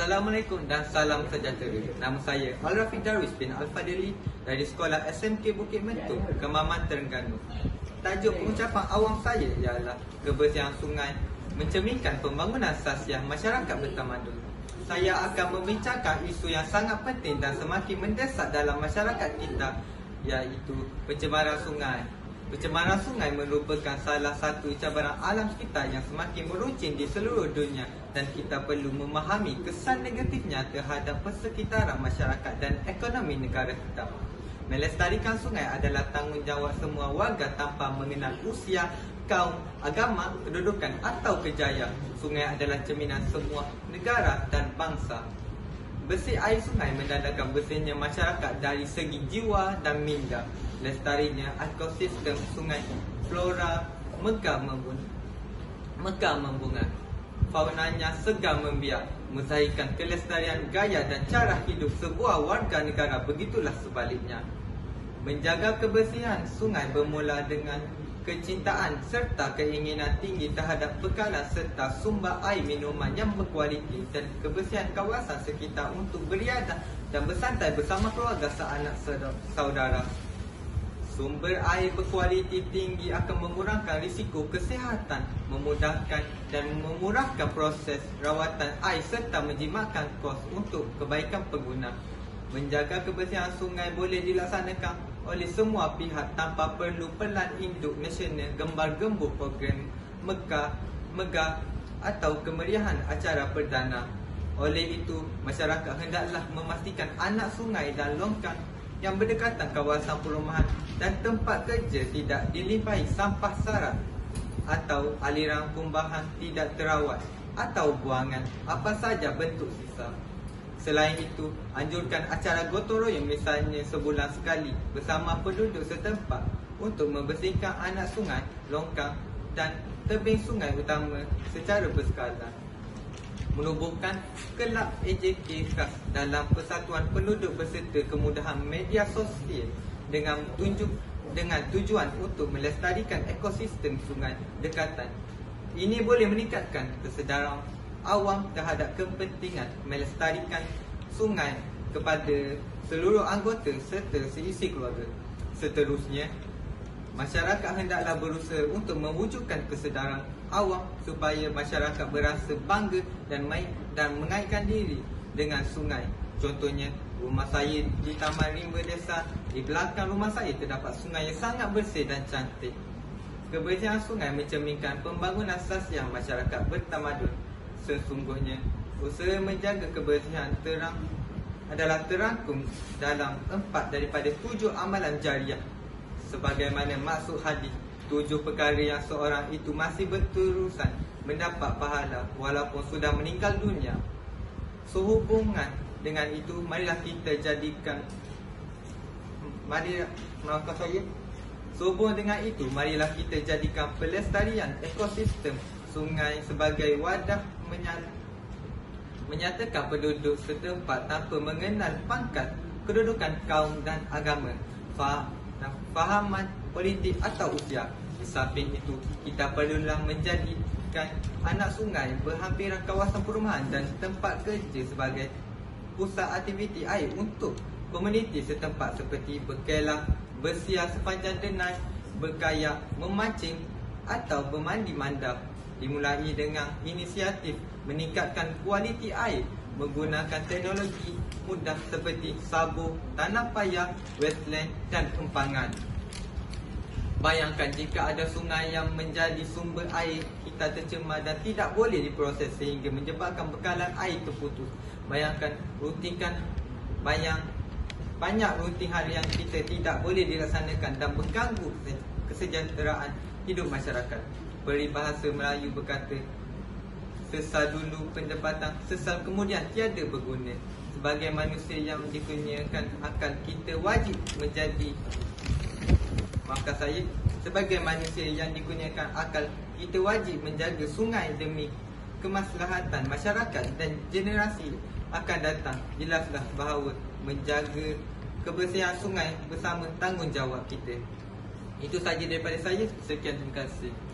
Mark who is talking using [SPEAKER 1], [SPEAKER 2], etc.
[SPEAKER 1] Assalamualaikum dan salam sejahtera. Nama saya Al-Rafiq Darwis bin Al-Fadili dari Sekolah SMK Bukit Mentuk, Kemaman Terengganu. Tajuk pengucapan awam saya ialah kebersihan sungai mencerminkan pembangunan sasiah masyarakat bertamadun. Saya akan membincangkan isu yang sangat penting dan semakin mendesak dalam masyarakat kita iaitu pencemaran sungai. Pencemaran sungai merupakan salah satu cabaran alam sekitar yang semakin meruncing di seluruh dunia dan kita perlu memahami kesan negatifnya terhadap persekitaran masyarakat dan ekonomi negara kita. Melestarikan sungai adalah tanggungjawab semua warga tanpa mengenal usia, kaum, agama, kedudukan atau kejayaan. Sungai adalah cerminan semua negara dan bangsa. Bersih air sungai menandakan bersihnya masyarakat dari segi jiwa dan minda. Lestarinya ekosistem sungai flora megah membun megah membunga. Faunanya segar membiak menzahirkan kelestarian gaya dan cara hidup sebuah warga negara. Begitulah sebaliknya. Menjaga kebersihan sungai bermula dengan kecintaan serta keinginan tinggi terhadap bekalan serta sumber air minuman yang berkualiti dan kebersihan kawasan sekitar untuk beriadah dan bersantai bersama keluarga seanak saudara. Sumber air berkualiti tinggi akan mengurangkan risiko kesihatan, memudahkan dan memurahkan proses rawatan air serta menjimatkan kos untuk kebaikan pengguna. Menjaga kebersihan sungai boleh dilaksanakan oleh semua pihak tanpa perlu pelan induk nasional gembar-gembur program megah, megah atau kemeriahan acara perdana. Oleh itu, masyarakat hendaklah memastikan anak sungai dan longkang yang berdekatan kawasan perumahan dan tempat kerja tidak dilimpahi sampah sarat atau aliran pembahan tidak terawat atau buangan apa saja bentuk sisa. Selain itu, anjurkan acara gotong royong misalnya sebulan sekali bersama penduduk setempat untuk membersihkan anak sungai, longkang dan tebing sungai utama secara berskala menubuhkan kelab AJK khas dalam persatuan penduduk berserta kemudahan media sosial dengan tunjuk dengan tujuan untuk melestarikan ekosistem sungai dekatan. Ini boleh meningkatkan kesedaran awam terhadap kepentingan melestarikan sungai kepada seluruh anggota serta seisi keluarga. Seterusnya, masyarakat hendaklah berusaha untuk mewujudkan kesedaran awam supaya masyarakat berasa bangga dan main dan mengaitkan diri dengan sungai. Contohnya, rumah saya di Taman Rimba Desa, di belakang rumah saya terdapat sungai yang sangat bersih dan cantik. Kebersihan sungai mencerminkan pembangunan sasiah masyarakat bertamadun. Sesungguhnya, usaha menjaga kebersihan terang adalah terangkum dalam empat daripada tujuh amalan jariah. Sebagaimana maksud hadis tujuh perkara yang seorang itu masih berterusan mendapat pahala walaupun sudah meninggal dunia. Sehubungan dengan itu, marilah kita jadikan mari maafkan saya. Sehubungan dengan itu, marilah kita jadikan pelestarian ekosistem sungai sebagai wadah menyatakan penduduk setempat tanpa mengenal pangkat, kedudukan kaum dan agama, fahaman politik atau usia. Di samping itu, kita perlulah menjadikan anak sungai berhampiran kawasan perumahan dan tempat kerja sebagai pusat aktiviti air untuk komuniti setempat seperti berkelah, bersiar sepanjang denai, berkayak, memancing atau bermandi mandap. Dimulai dengan inisiatif meningkatkan kualiti air menggunakan teknologi mudah seperti sabur, tanah payah, wetland dan empangan. Bayangkan jika ada sungai yang menjadi sumber air kita tercemar dan tidak boleh diproses sehingga menyebabkan bekalan air terputus. Bayangkan rutinkan bayang banyak rutin harian kita tidak boleh dilaksanakan dan mengganggu kesejahteraan hidup masyarakat. Peribahasa Melayu berkata, sesal dulu pendapatan, sesal kemudian tiada berguna. Sebagai manusia yang dikurniakan akal, kita wajib menjadi Maka saya sebagai manusia yang dikurniakan akal Kita wajib menjaga sungai demi kemaslahatan masyarakat dan generasi akan datang. Jelaslah bahawa menjaga kebersihan sungai bersama tanggungjawab kita. Itu saja daripada saya. Sekian terima kasih